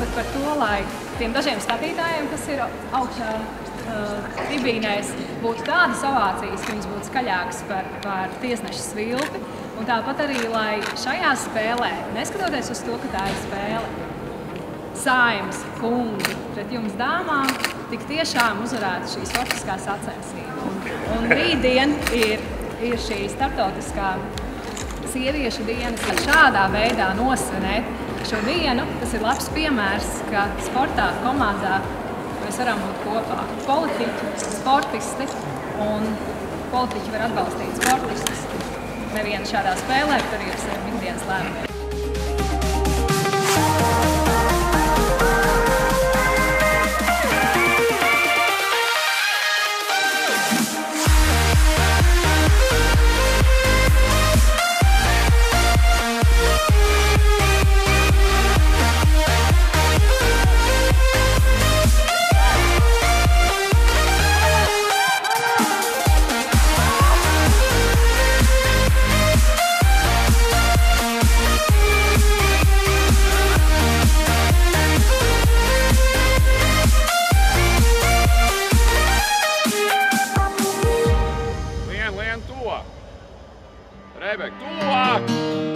bet par to, lai tiem dažiem skatītājiem, kas ir augšā uh, uh, tribīnēs, būtu tādas ovācijas, ka viņas būtu skaļākas par, par tiesneša svilpi. Un tāpat arī, lai šajā spēlē, neskatoties uz to, ka tā ir spēle, saimas kungi pret jums dāmām, tik tiešām uzvarētu šī sportiskā sacensība. Un, un rītdien ir, ir šī startautiskā sieviešu dienas, kad šādā veidā nosvinēt šo dienu, tas ir labs piemērs, ka sportā, komandā mēs varam būt kopā. Politiķi, sportisti un politiķi var atbalstīt sportistus. Nevienu šādā spēlē, bet arī ar saviem ikdienas lēmumiem. Rijbeck, doelwaard!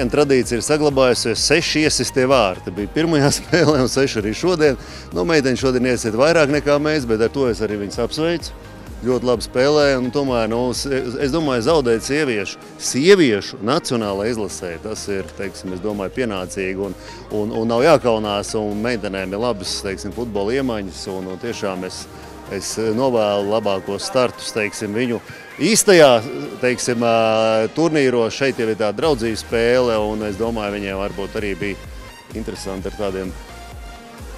Viena tradīcija ir saglabājusies seši iesistie vārti. Bija pirmajā spēlē un seši arī šodien. Nu, meiteņi šodien iesiet vairāk nekā mēs, bet ar to es arī viņus apsveicu. Ļoti labi spēlēja. un Tomēr, nu, es domāju, zaudēt sieviešu, sieviešu nacionālajā izlasē. Tas ir teiksim, es domāju, pienācīgi un, un, un nav jākaunās. Un meitenēm ir labas teiksim, futbola iemaņas. Un, un tiešām es, es novēlu labākos startus teiksim, viņu īstajā teiksim, turnīros. Šeit jau ir tāda draudzīga spēle, un es domāju, viņiem varbūt arī bija interesanti ar tādiem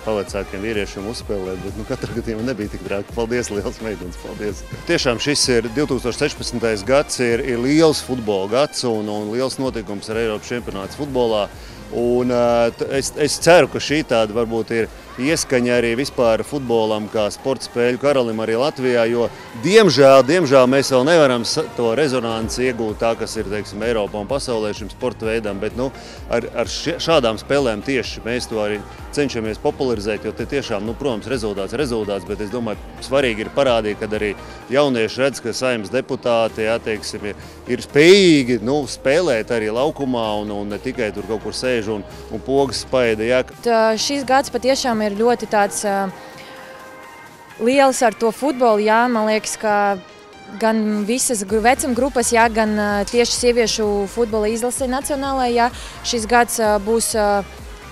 pavecākiem vīriešiem uzspēlēt, bet nu, katrā gadījumā nebija tik traki. Paldies, liels meitenes, paldies. Tiešām šis ir 2016. gads, ir, ir liels futbola gads un, un liels notikums ar Eiropas čempionāts futbolā. Un, t- es, es ceru, ka šī tāda varbūt ir ieskaņa arī vispār futbolam, kā sporta spēļu karalim arī Latvijā, jo diemžēl, diemžēl mēs vēl nevaram to rezonanci iegūt tā, kas ir teiksim, Eiropā un pasaulē šim sporta veidam, bet nu, ar, ar šādām spēlēm tieši mēs to arī cenšamies popularizēt, jo te tiešām, nu, protams, rezultāts ir rezultāts, bet es domāju, svarīgi ir parādīt, ka arī jaunieši redz, ka saimnes deputāti, jā, teiksim, ir, ir spējīgi nu, spēlēt arī laukumā un, un ne tikai tur kaut kur sēž un, un pogas spaida. Jā. Tā, Šis gads patiešām ir ļoti tāds liels ar to futbolu. Jā, man liekas, ka gan visas vecuma grupas, jā, gan tieši sieviešu futbola izlase nacionālajā. Jā, šis gads būs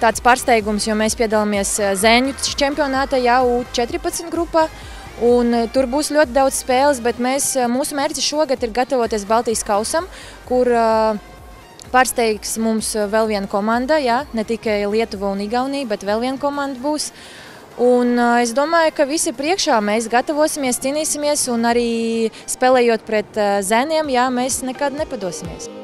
tāds pārsteigums, jo mēs piedalāmies Zēņu čempionātā, jā, U14 grupā. Un, tur būs ļoti daudz spēles, bet mēs, mūsu mērķis šogad ir gatavoties Baltijas kausam, kur uh, Pārsteigs mums uh, vēl viena komanda, jā, ne tikai Lietuva un Igaunija, bet vēl viena komanda būs. Un uh, es domāju, ka visi priekšā mēs gatavosimies, cīnīsimies un arī spēlējot pret uh, zēniem, jā, mēs nekad nepadosimies.